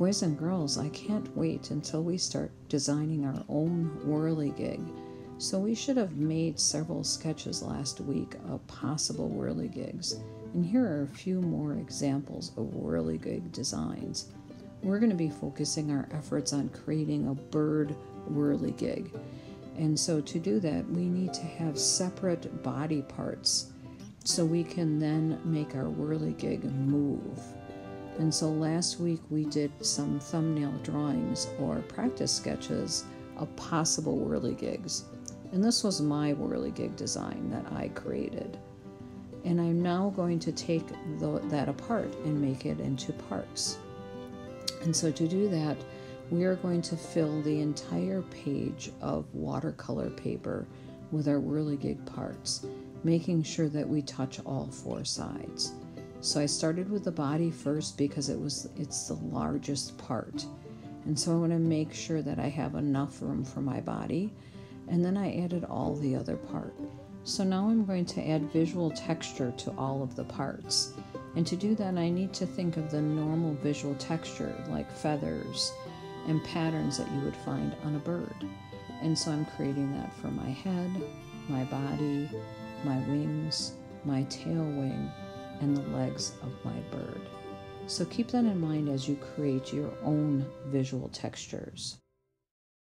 Boys and girls, I can't wait until we start designing our own whirligig. So we should have made several sketches last week of possible whirligigs. And here are a few more examples of whirligig designs. We're going to be focusing our efforts on creating a bird whirligig. And so to do that, we need to have separate body parts so we can then make our whirligig move. And so last week we did some thumbnail drawings or practice sketches of possible whirligigs. And this was my whirligig design that I created. And I'm now going to take the, that apart and make it into parts. And so to do that, we are going to fill the entire page of watercolor paper with our whirligig parts, making sure that we touch all four sides. So I started with the body first because it was it's the largest part. And so I want to make sure that I have enough room for my body. And then I added all the other part. So now I'm going to add visual texture to all of the parts. And to do that, I need to think of the normal visual texture like feathers and patterns that you would find on a bird. And so I'm creating that for my head, my body, my wings, my tail wing, and the legs of my bird. So keep that in mind as you create your own visual textures.